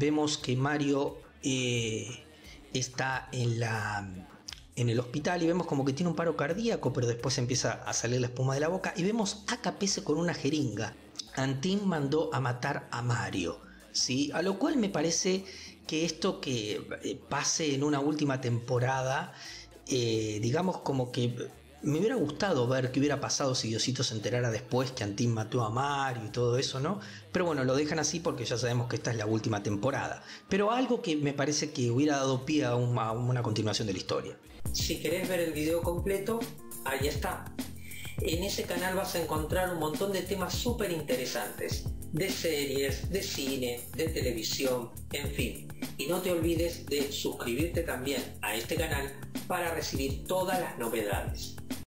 Vemos que Mario eh, está en la en el hospital y vemos como que tiene un paro cardíaco, pero después empieza a salir la espuma de la boca y vemos a con una jeringa. Antín mandó a matar a Mario, ¿sí? A lo cual me parece que esto que eh, pase en una última temporada, eh, digamos como que me hubiera gustado ver qué hubiera pasado si Diosito se enterara después que Antín mató a Mario y todo eso, ¿no? Pero bueno, lo dejan así porque ya sabemos que esta es la última temporada. Pero algo que me parece que hubiera dado pie a una, continuación de la historia. Si querés ver el video completo, ahí está. En ese canal vas a encontrar un montón de temas súper interesantes. De series, de cine, de televisión, en fin. Y no te olvides de suscribirte también a este canal para recibir todas las novedades.